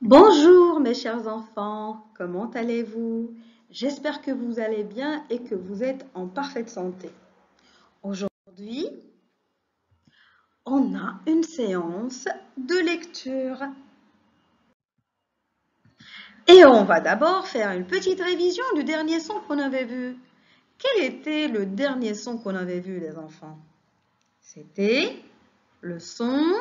Bonjour mes chers enfants, comment allez-vous? J'espère que vous allez bien et que vous êtes en parfaite santé. Aujourd'hui, on a une séance de lecture. Et on va d'abord faire une petite révision du dernier son qu'on avait vu. Quel était le dernier son qu'on avait vu les enfants? C'était le son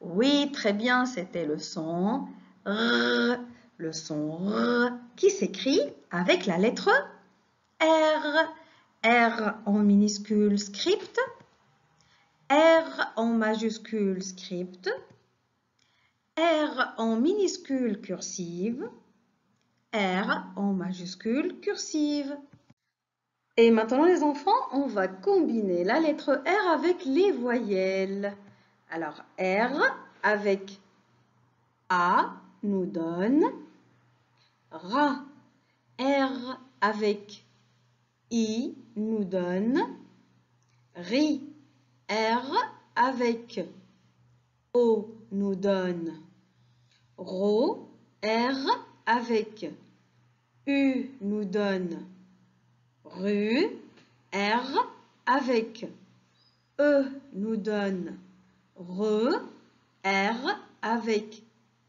oui, très bien, c'était le son R, le son R qui s'écrit avec la lettre R. R en minuscule script, R en majuscule script, R en minuscule cursive, R en majuscule cursive. Et maintenant les enfants, on va combiner la lettre R avec les voyelles. Alors, R avec A nous donne Ra. R avec I nous donne Ri. R avec O nous donne Ro. R avec U nous donne Ru. R avec E nous donne re, r avec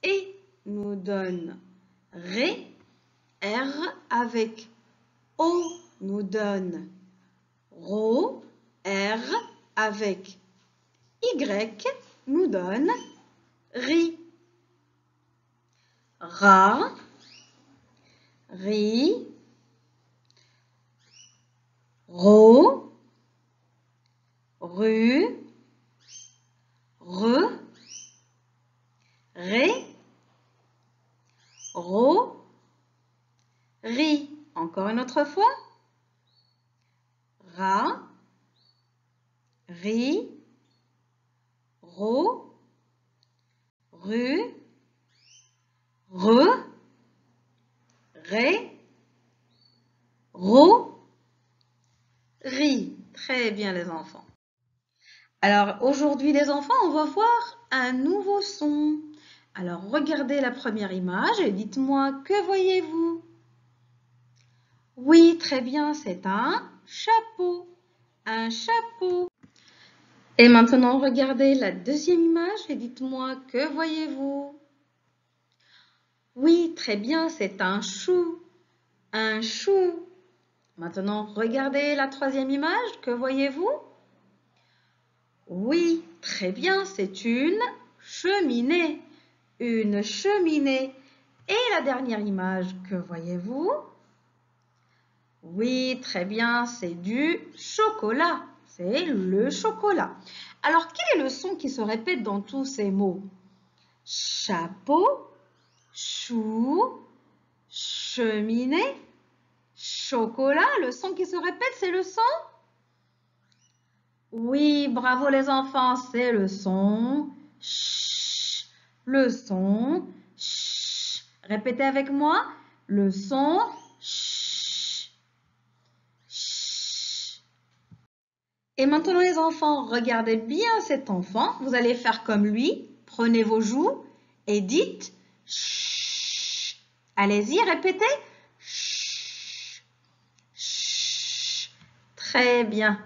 et nous donne ré, r avec o nous donne ro, r avec y nous donne ri. Ra, ri, ro, ru, re, ré, ro, ri. Encore une autre fois. Ra, ri, ro, ru, re, ré, ro, ri. Très bien les enfants. Alors aujourd'hui les enfants, on va voir un nouveau son. Alors regardez la première image et dites-moi que voyez-vous? Oui, très bien, c'est un chapeau. Un chapeau. Et maintenant regardez la deuxième image et dites-moi que voyez-vous? Oui, très bien, c'est un chou. Un chou. Maintenant regardez la troisième image, que voyez-vous? Oui, très bien, c'est une cheminée. Une cheminée. Et la dernière image, que voyez-vous? Oui, très bien, c'est du chocolat. C'est le chocolat. Alors, quel est le son qui se répète dans tous ces mots? Chapeau, chou, cheminée, chocolat. Le son qui se répète, c'est le son oui, bravo les enfants, c'est le son. Ch, le son. Ch. Répétez avec moi. Le son. Ch. Et maintenant les enfants, regardez bien cet enfant. Vous allez faire comme lui. Prenez vos joues et dites Allez-y, répétez. Très bien.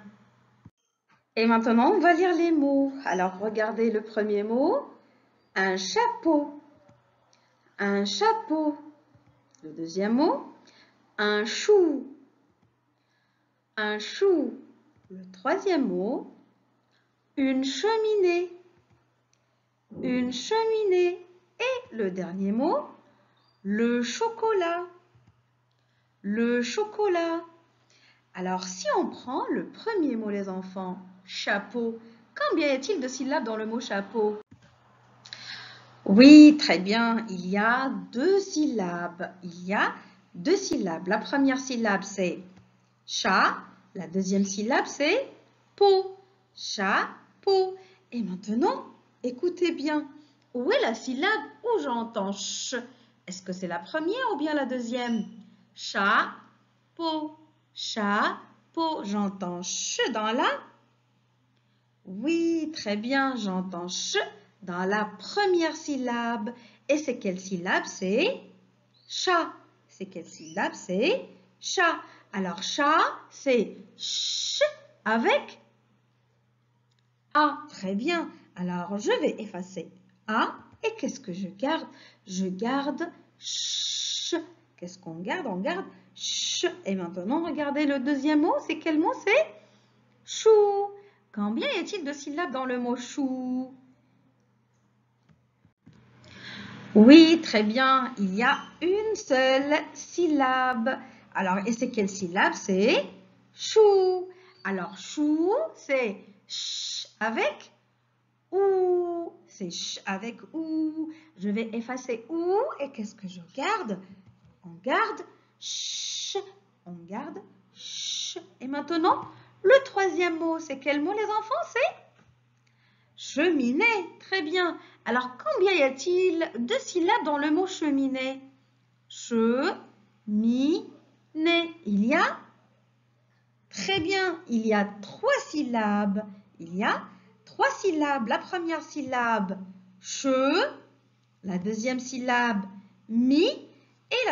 Et maintenant, on va lire les mots. Alors, regardez le premier mot. Un chapeau. Un chapeau. Le deuxième mot. Un chou. Un chou. Le troisième mot. Une cheminée. Une cheminée. Et le dernier mot. Le chocolat. Le chocolat. Alors, si on prend le premier mot, les enfants, chapeau. Combien y a-t-il de syllabes dans le mot chapeau? Oui, très bien. Il y a deux syllabes. Il y a deux syllabes. La première syllabe, c'est chat. La deuxième syllabe, c'est peau. Chapeau. Et maintenant, écoutez bien. Où est la syllabe où j'entends ch? Est-ce que c'est la première ou bien la deuxième? Chapeau. Chapeau. J'entends ch dans la oui, très bien, j'entends ch dans la première syllabe. Et c'est quelle syllabe? C'est chat. C'est quelle syllabe? C'est chat. Alors chat, c'est ch avec a. Très bien. Alors je vais effacer a. Et qu'est-ce que je garde? Je garde ch. Qu'est-ce qu'on garde? On garde ch. Et maintenant, regardez le deuxième mot. C'est quel mot? C'est chou. Combien y a-t-il de syllabes dans le mot chou? Oui, très bien. Il y a une seule syllabe. Alors, et c'est quelle syllabe? C'est chou. Alors, chou, c'est ch avec ou. C'est ch avec ou. Je vais effacer ou. Et qu'est-ce que je garde? Garde ch. On garde ch. Et maintenant, le troisième mot, c'est quel mot les enfants C'est cheminée. Très bien. Alors, combien y a-t-il de syllabes dans le mot cheminée? Che, mi, né. Il y a Très bien. Il y a trois syllabes. Il y a trois syllabes. La première syllabe, che. La deuxième syllabe, mi.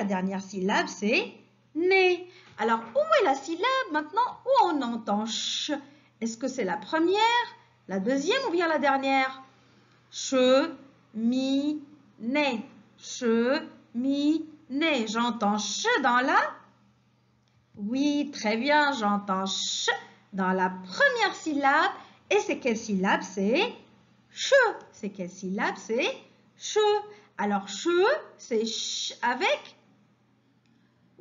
La dernière syllabe, c'est né. Alors, où est la syllabe maintenant? Où on entend ch? Est-ce que c'est la première, la deuxième ou bien la dernière? Che, mi, né. Che, mi, né. J'entends ch dans la? Oui, très bien, j'entends ch dans la première syllabe. Et c'est quelle syllabe? C'est che. C'est quelle syllabe? C'est che. Alors, che, c'est ch avec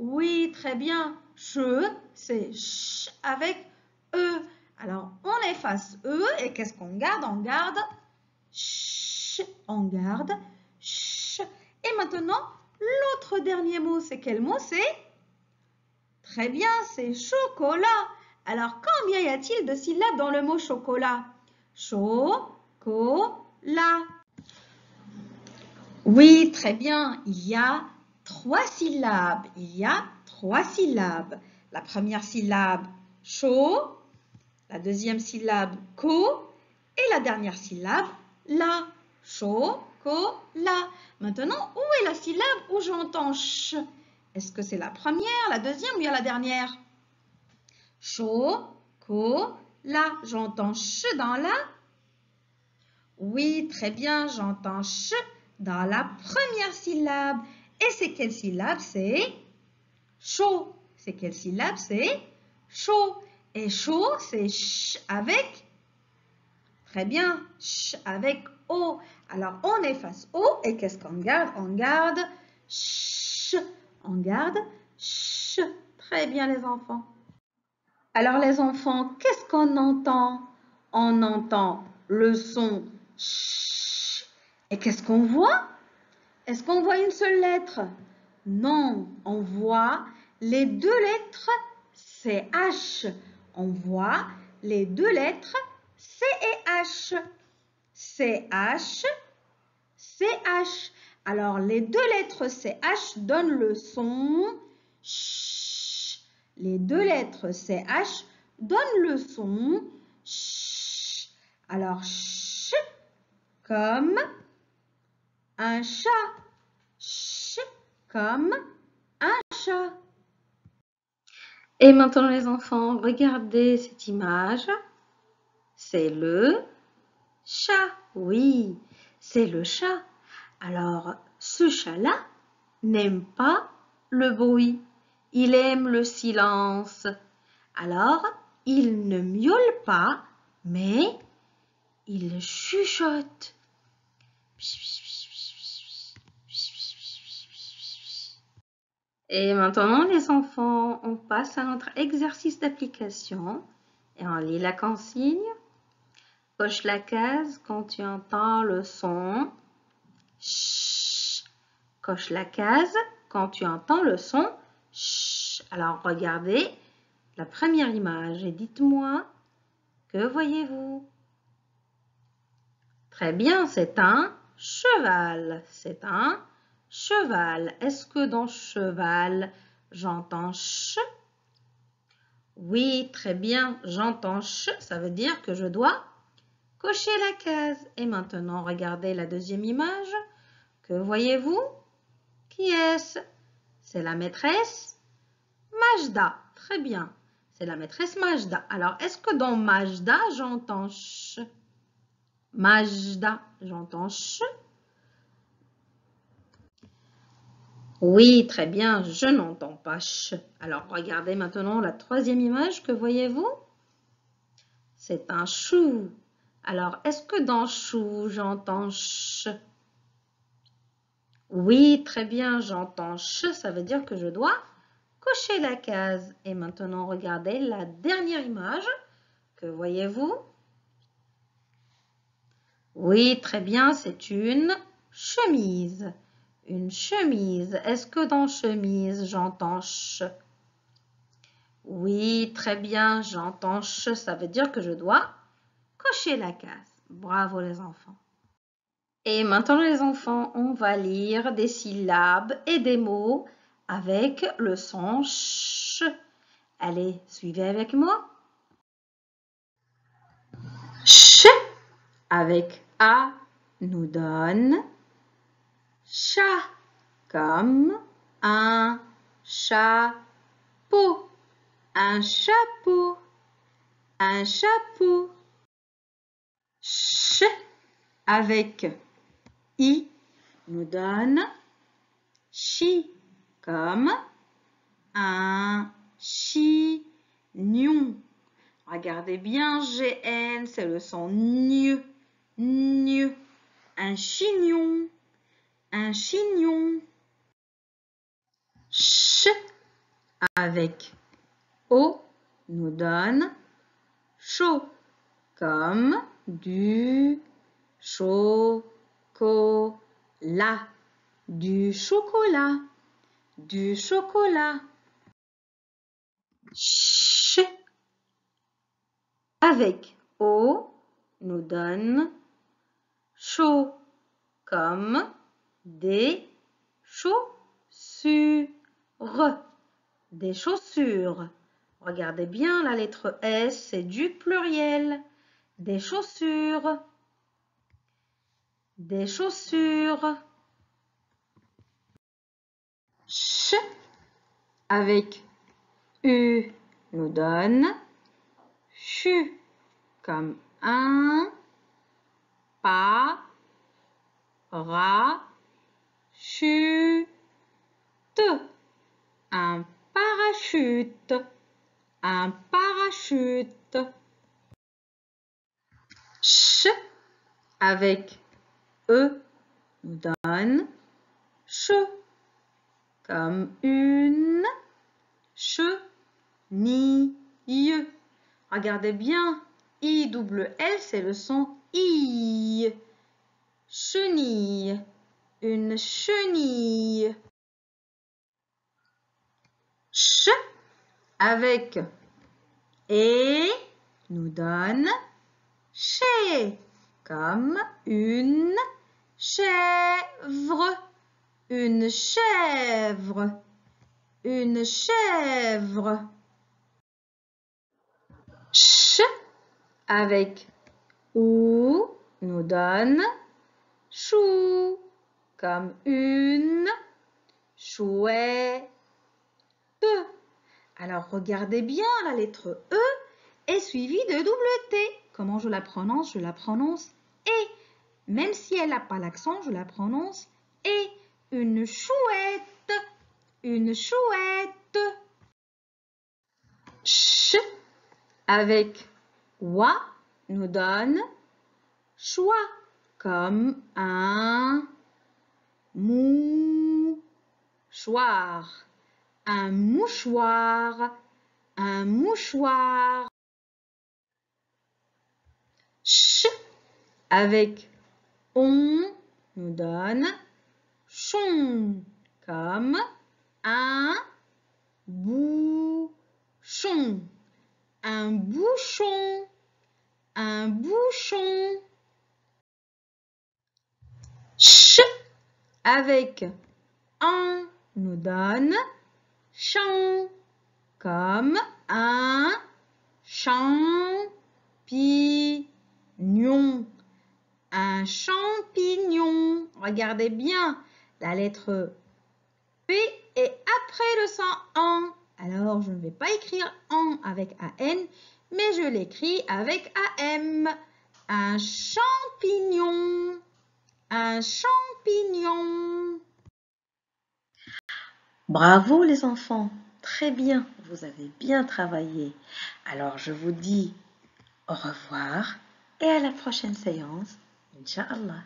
Oui, très bien. Che, c'est ch avec e. Alors, on efface e et qu'est-ce qu'on garde? On garde ch. On garde ch. Et maintenant, l'autre dernier mot, c'est quel mot? C'est Très bien, c'est chocolat. Alors, combien y a-t-il de syllabes dans le mot chocolat? Chocolat. Oui, très bien. Il y a trois syllabes. Il y a trois syllabes. La première syllabe, chaud. La deuxième syllabe, co. Et la dernière syllabe, la. la. Maintenant, où est la syllabe où j'entends ch? Est-ce que c'est la première, la deuxième ou bien la dernière? La. J'entends ch dans la? Oui, très bien, j'entends ch dans la première syllabe. Et c'est quelle syllabe? C'est chaud. C'est quelle syllabe? C'est chaud. Et chaud, c'est ch avec? Très bien, ch avec o. Alors, on efface o et qu'est-ce qu'on garde? On garde ch. On garde ch. Très bien, les enfants. Alors, les enfants, qu'est-ce qu'on entend? On entend le son ch. Et qu'est-ce qu'on voit? Est-ce qu'on voit une seule lettre? Non, on voit les deux lettres CH. On voit les deux lettres C et H. CH, CH. Alors, les deux lettres CH donnent le son ch. Les deux lettres CH donnent le son ch. Alors, ch comme un chat. Ch comme un chat. Et maintenant les enfants, regardez cette image. C'est le chat. Oui, c'est le chat. Alors, ce chat-là n'aime pas le bruit. Il aime le silence. Alors, il ne miaule pas, mais il chuchote. Et maintenant, les enfants, on passe à notre exercice d'application et on lit la consigne. Coche la case quand tu entends le son. Coche la case quand tu entends le son. Alors, regardez la première image et dites-moi, que voyez-vous? Très bien, c'est un cheval. C'est un Cheval. Est-ce que dans cheval, j'entends ch? Oui, très bien, j'entends ch. Ça veut dire que je dois Cochez la case. Et maintenant, regardez la deuxième image. Que voyez-vous? Qui est-ce? C'est la maîtresse Majda. Très bien. C'est la maîtresse Majda. Alors, est-ce que dans Majda, j'entends ch? Majda, j'entends ch? Oui, très bien, je n'entends pas ch. Alors, regardez maintenant la troisième image, que voyez-vous C'est un chou. Alors, est-ce que dans chou, j'entends ch Oui, très bien, j'entends ch, ça veut dire que je dois cocher la case. Et maintenant, regardez la dernière image. Que voyez-vous Oui, très bien, c'est une chemise. Une chemise. Est-ce que dans chemise, j'entends ch? Oui, très bien, j'entends ch. Ça veut dire que je dois cocher la case. Bravo les enfants. Et maintenant les enfants, on va lire des syllabes et des mots avec le son ch. Allez, suivez avec moi. Ch avec A nous donne chat comme un chapeau. Un chapeau. Un chapeau. Ch avec I nous donne chi comme un chignon. Regardez bien, GN, c'est le son NIE, NIE. Un chignon, un chignon. Ch avec O nous donne chaud, comme du chocolat, du chocolat, du chocolat. Ch avec O nous donne chaud comme des chaussures. Des chaussures. Regardez bien la lettre S, c'est du pluriel. Des chaussures. Des chaussures. Ch avec U nous donne chu comme un pas ra chute un parachute un parachute ch avec e donne che comme une chenille. Regardez bien, I double L, c'est le son I. Chenille, une chenille. Ch avec et nous donne chez comme une chèvre, une chèvre, une chèvre. Ch avec ou nous donne chou comme une chouette. Alors regardez bien la lettre E est suivie de double T. Comment je la prononce? Je la prononce et. Même si elle n'a pas l'accent, je la prononce et. Une chouette. Une chouette. Ch avec wa nous donne choix comme un mouchoir. Un mouchoir. Un mouchoir. Ch avec on nous donne chon comme un bouchon un bouchon, un bouchon. Ch avec un nous donne champ comme un champignon. Un champignon. Regardez bien, la lettre P est après le son en. Alors, je ne vais pas écrire en avec AN, mais je l'écris avec AM. Un champignon. Un champignon. Bravo les enfants. Très bien, vous avez bien travaillé. Alors, je vous dis au revoir et à la prochaine séance, Inch'Allah.